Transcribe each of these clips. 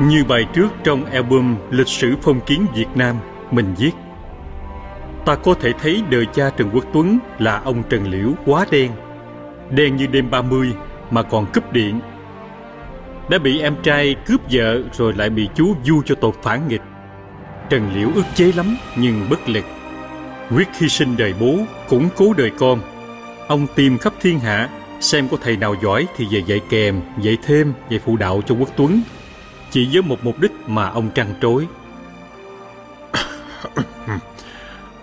Như bài trước trong album Lịch sử phong kiến Việt Nam mình viết Ta có thể thấy đời cha Trần Quốc Tuấn là ông Trần Liễu quá đen Đen như đêm 30 mà còn cúp điện. Đã bị em trai cướp vợ rồi lại bị chú du cho tội phản nghịch. Trần Liễu ức chế lắm nhưng bất lực. Quyết hy sinh đời bố, củng cố đời con. Ông tìm khắp thiên hạ Xem có thầy nào giỏi thì về dạy kèm, dạy thêm, dạy phụ đạo cho Quốc Tuấn. Chỉ với một mục đích mà ông trăn trối.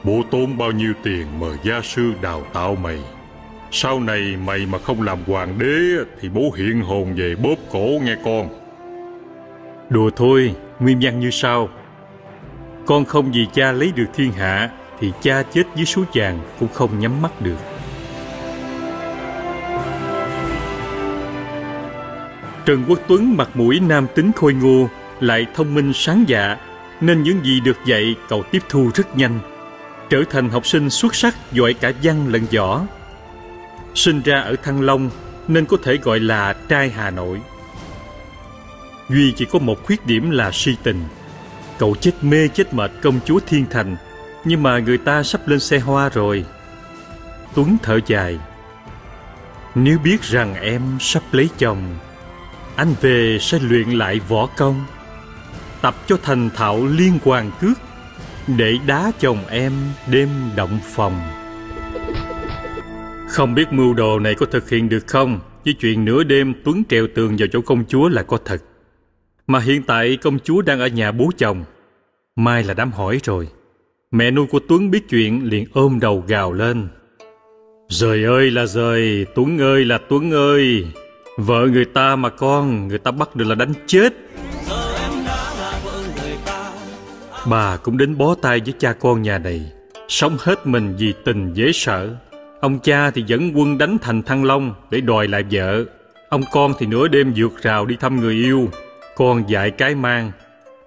Bố tốn bao nhiêu tiền mời gia sư đào tạo mày? Sau này mày mà không làm hoàng đế Thì bố hiện hồn về bóp cổ nghe con. Đùa thôi, nguyên văn như sau. Con không vì cha lấy được thiên hạ Thì cha chết dưới suối vàng cũng không nhắm mắt được Trần Quốc Tuấn mặt mũi nam tính khôi ngô, Lại thông minh sáng dạ Nên những gì được dạy cậu tiếp thu rất nhanh. Trở thành học sinh xuất sắc giỏi cả văn lẫn võ. Sinh ra ở Thăng Long, Nên có thể gọi là trai Hà Nội. Duy chỉ có một khuyết điểm là si tình. Cậu chết mê chết mệt công chúa Thiên Thành, Nhưng mà người ta sắp lên xe hoa rồi. Tuấn thở dài. Nếu biết rằng em sắp lấy chồng anh về sẽ luyện lại võ công Tập cho thành thạo liên hoàn cước Để đá chồng em đêm động phòng. Không biết mưu đồ này có thực hiện được không Với chuyện nửa đêm Tuấn trèo tường vào chỗ công chúa là có thật. Mà hiện tại công chúa đang ở nhà bố chồng. Mai là đám hỏi rồi. Mẹ nuôi của Tuấn biết chuyện liền ôm đầu gào lên. Rời ơi là rời, Tuấn ơi là Tuấn ơi. Vợ người ta mà con, người ta bắt được là đánh chết. Bà cũng đến bó tay với cha con nhà này Sống hết mình vì tình dễ sợ. Ông cha thì dẫn quân đánh thành Thăng Long Để đòi lại vợ. Ông con thì nửa đêm vượt rào đi thăm người yêu Con dại cái mang.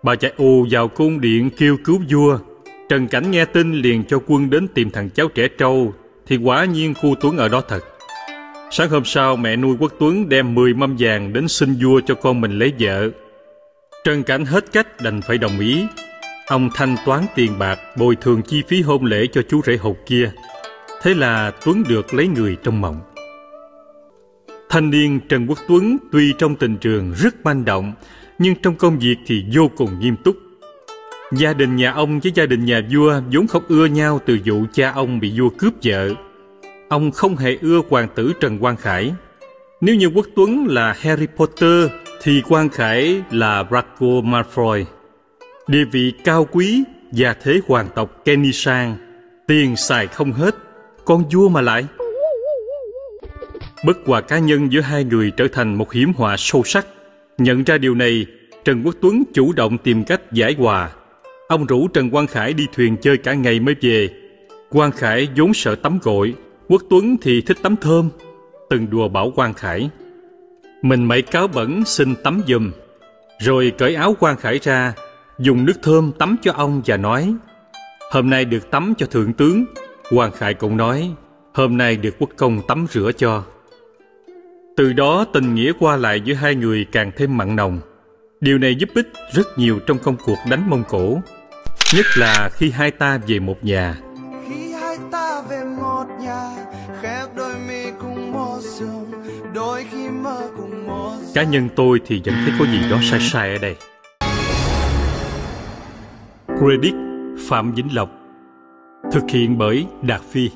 Bà chạy ù vào cung điện kêu cứu vua. Trần Cảnh nghe tin liền cho quân đến tìm thằng cháu trẻ trâu Thì quả nhiên khu Tuấn ở đó thật. Sáng hôm sau, mẹ nuôi quốc Tuấn đem 10 mâm vàng đến xin vua cho con mình lấy vợ. Trần Cảnh hết cách đành phải đồng ý. Ông thanh toán tiền bạc, bồi thường chi phí hôn lễ cho chú rể hột kia. Thế là Tuấn được lấy người trong mộng. Thanh niên Trần Quốc Tuấn tuy trong tình trường rất manh động, Nhưng trong công việc thì vô cùng nghiêm túc. Gia đình nhà ông với gia đình nhà vua vốn không ưa nhau từ vụ cha ông bị vua cướp vợ. Ông không hề ưa hoàng tử Trần Quang Khải. Nếu như Quốc Tuấn là Harry Potter, Thì Quang Khải là Draco Malfoy. Địa vị cao quý và thế hoàng tộc Kenny Sang, Tiền xài không hết, Con vua mà lại. Bất hòa cá nhân giữa hai người trở thành một hiểm họa sâu sắc. Nhận ra điều này, Trần Quốc Tuấn chủ động tìm cách giải hòa. Ông rủ Trần Quang Khải đi thuyền chơi cả ngày mới về. Quang Khải vốn sợ tắm gội. Quốc Tuấn thì thích tắm thơm, Từng đùa bảo Quang Khải. Mình mấy cáo bẩn xin tắm giùm Rồi cởi áo Quang Khải ra, Dùng nước thơm tắm cho ông và nói, Hôm nay được tắm cho thượng tướng. Quang Khải cũng nói, Hôm nay được quốc công tắm rửa cho. Từ đó tình nghĩa qua lại giữa hai người càng thêm mặn nồng. Điều này giúp ích rất nhiều trong công cuộc đánh Mông Cổ, Nhất là khi hai ta về một nhà. Khi hai ta về một nhà Cá nhân tôi thì vẫn thấy có gì đó sai sai ở đây. Credit Phạm Vĩnh Lộc. Thực hiện bởi Đạt Phi.